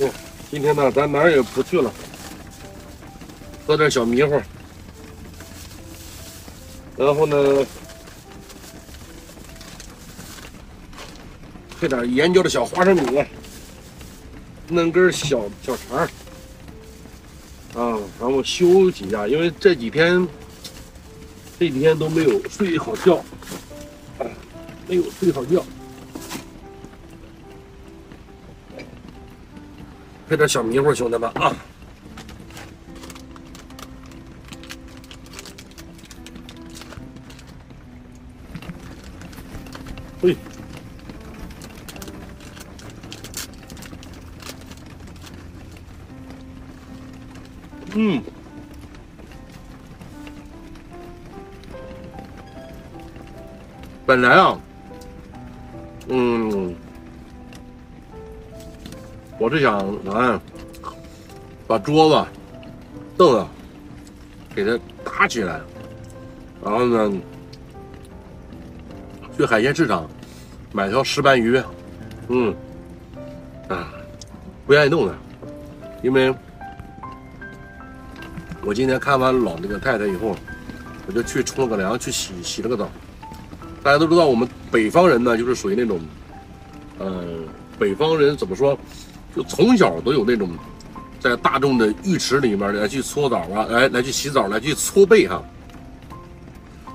嗯，今天呢，咱哪儿也不去了，喝点小迷糊，然后呢，配点研究的小花生米，弄根小小肠，啊，然后休息一下，因为这几天这几天都没有睡好觉，啊，没有睡好觉。配点小迷糊，兄弟们啊！嘿，嗯，本来啊，嗯。我是想啊，把桌子、凳子给它搭起来，然后呢，去海鲜市场买条石斑鱼，嗯，啊，不愿意动的，因为我今天看完老那个太太以后，我就去冲了个凉，去洗洗了个澡。大家都知道，我们北方人呢，就是属于那种，呃，北方人怎么说？就从小都有那种，在大众的浴池里面来去搓澡啊，来来去洗澡，来去搓背哈。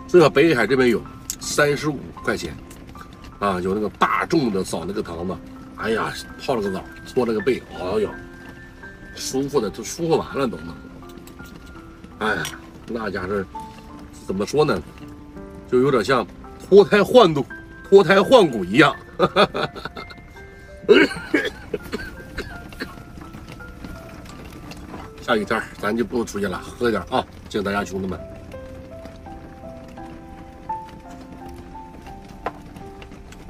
这个北海这边有三十五块钱啊，有那个大众的澡那个堂子，哎呀，泡了个澡，搓了个背，哎呦，舒服的都舒服完了都能。哎呀，那家是怎么说呢？就有点像脱胎换骨、脱胎换骨一样。下雨天咱就不出去了，喝点啊！敬大家兄弟们。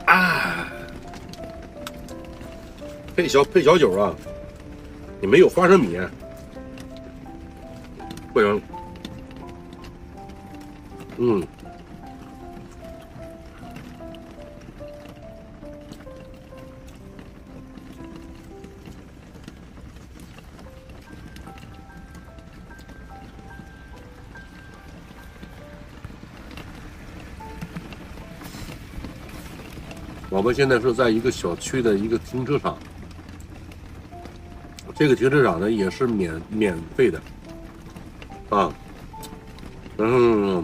啊，配小配小酒啊！你没有花生米，不行。嗯。我们现在是在一个小区的一个停车场，这个停车场呢也是免免费的，啊，然后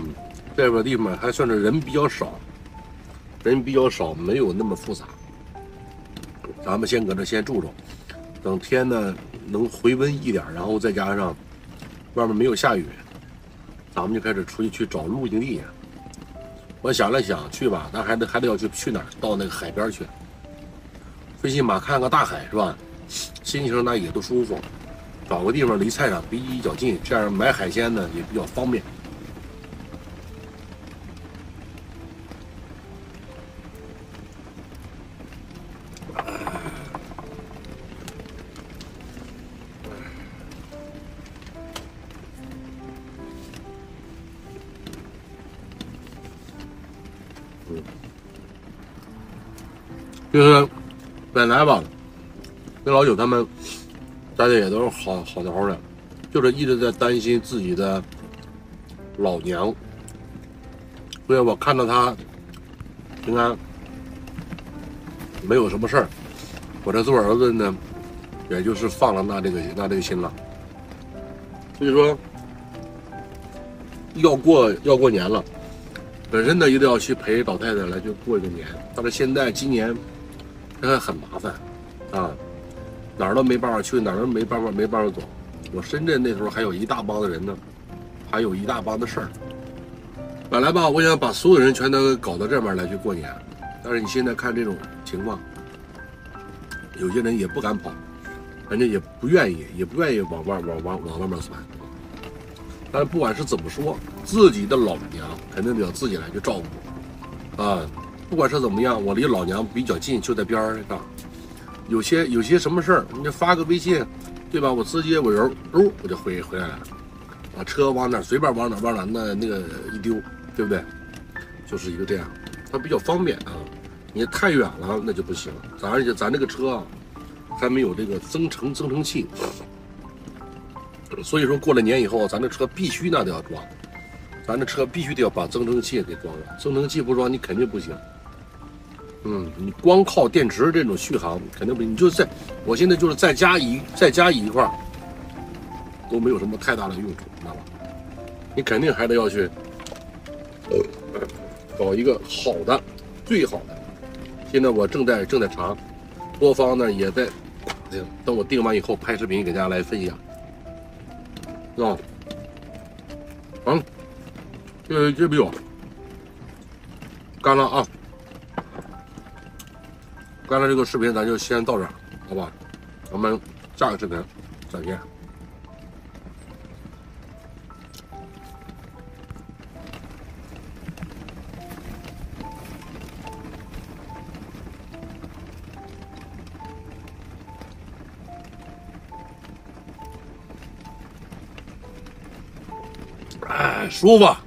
这个地方还算是人比较少，人比较少，没有那么复杂。咱们先搁这先住住，等天呢能回温一点，然后再加上外面没有下雨，咱们就开始出去去找露营地。我想了想，去吧，咱还得还得要去去哪儿？到那个海边去，最起码看个大海是吧？心情那也都舒服。找个地方离菜场比较近，这样买海鲜呢也比较方便。就是本来吧，跟老九他们大家也都是好好的好的，就是一直在担心自己的老娘，所以我看到他平安，没有什么事儿，我这做儿子呢，也就是放了那这个那这个心了。所以说，要过要过年了，本身呢一定要去陪老太太来去过一个年，但是现在今年。这很麻烦，啊，哪儿都没办法去，哪儿都没办法没办法走。我深圳那时候还有一大帮的人呢，还有一大帮的事儿。本来吧，我想把所有人全都搞到这边来去过年，但是你现在看这种情况，有些人也不敢跑，人家也不愿意，也不愿意往外往往往外面窜。但是不管是怎么说，自己的老娘肯定得要自己来去照顾，啊。不管是怎么样，我离老娘比较近，就在边上。有些有些什么事儿，你就发个微信，对吧？我直接我人哦，我就回回来了。把车往哪随便往哪往哪那那个一丢，对不对？就是一个这样，它比较方便啊。你太远了那就不行。咱而且咱这个车啊还没有这个增程增程器，所以说过了年以后，咱这车必须那都要装，咱这车必须得要把增程器给装上，增程器不装你肯定不行。嗯，你光靠电池这种续航肯定不行，你就在，我现在就是再加一再加一块都没有什么太大的用处，知道吧？你肯定还得要去搞一个好的，最好的。现在我正在正在查，多方呢也在定，等我定完以后拍视频给大家来分享。啊，嗯，这这不有，干了啊！刚才这个视频咱就先到这儿，好吧？我们下个视频再见。哎，舒服。